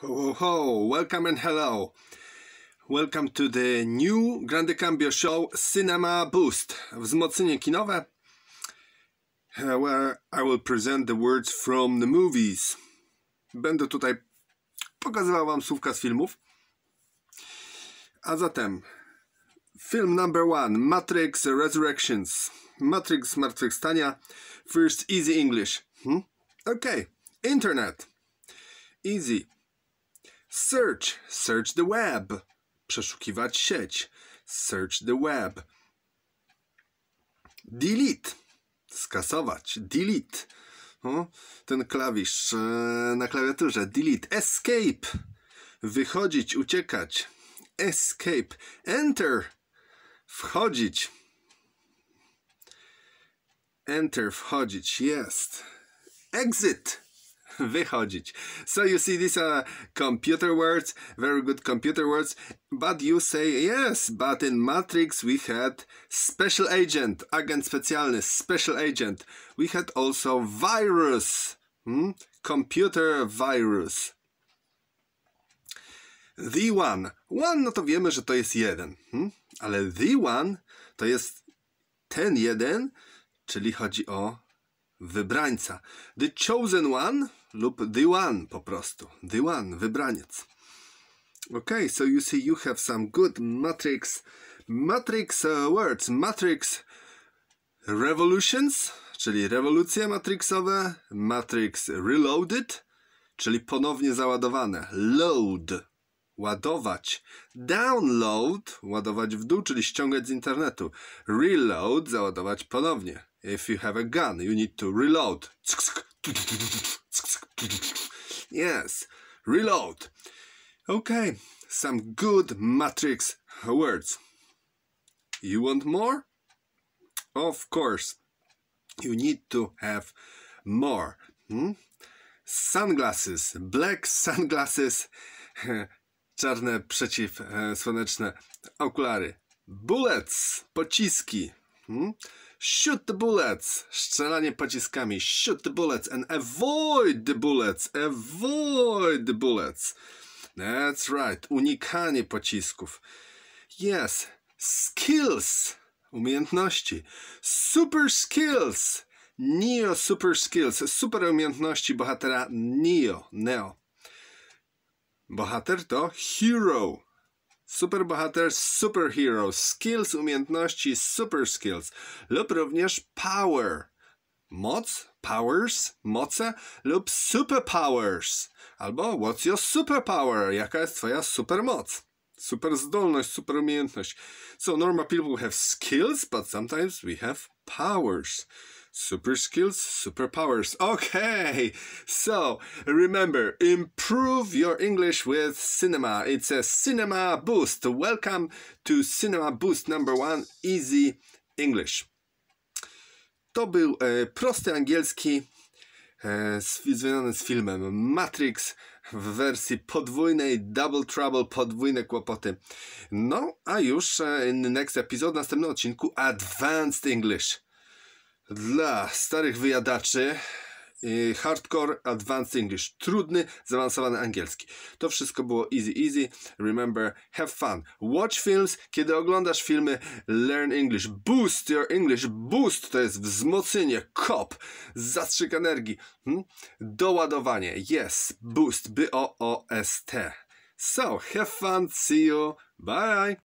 Ho, ho, ho, welcome and hello. Welcome to the new Grande Cambio show Cinema Boost. Wzmocnienie kinowe, where I will present the words from the movies. Będę tutaj pokazywał wam słówka z filmów. A zatem, film number one, Matrix Resurrections. Matrix Zmartwychwstania. First easy English. Hmm? Okay, internet. Easy. Search. Search the web. Przeszukiwać sieć. Search the web. Delete. Skasować. Delete. O, ten klawisz e, na klawiaturze. Delete. Escape. Wychodzić, uciekać. Escape. Enter. Wchodzić. Enter. Wchodzić. Jest. Exit wychodzić. So you see these are computer words, very good computer words, but you say yes, but in Matrix we had special agent, agent specjalny, special agent. We had also virus, hmm? computer virus. The one. One, no to wiemy, że to jest jeden. Hmm? Ale the one to jest ten jeden, czyli chodzi o wybrańca. The chosen one lub the one po prostu. The one, wybraniec. Okay, so you see you have some good matrix matrix uh, words. Matrix revolutions, czyli rewolucje matrixowe. Matrix reloaded, czyli ponownie załadowane. Load, ładować. Download, ładować w dół, czyli ściągać z internetu. Reload, załadować ponownie. If you have a gun, you need to reload. Yes, reload. Okay, some good matrix words. You want more? Of course, you need to have more. Hmm? Sunglasses, black sunglasses, czarne przeciwsłoneczne okulary. Bullets, pociski. Hmm? Shoot the bullets. Strzelanie pociskami. Shoot the bullets and avoid the bullets. Avoid the bullets. That's right. Unikanie pocisków. Yes. Skills. Umiejętności. Super skills. Neo super skills. Super umiejętności bohatera Neo. Neo. Bohater to hero. Superbohater, superhero, skills, umiejętności, super skills lub również power, moc, powers, moce lub superpowers albo what's your superpower, jaka jest twoja supermoc, super zdolność, super umiejętność. So normal people have skills, but sometimes we have powers. Super skills, superpowers. Okay, so remember, improve your English with cinema. It's a cinema boost. Welcome to Cinema Boost number one, Easy English. To był e, prosty angielski e, związany z filmem Matrix w wersji podwójnej Double Trouble, podwójne kłopoty. No, a już e, next episode, następnym odcinku Advanced English dla starych wyjadaczy hardcore, advanced English, trudny, zaawansowany angielski. To wszystko było easy, easy. Remember, have fun. Watch films, kiedy oglądasz filmy, learn English. Boost your English. Boost to jest wzmocnienie, kop, zastrzyk energii, hmm? doładowanie. Yes, boost, B-O-O-S-T. So, have fun, see you, bye!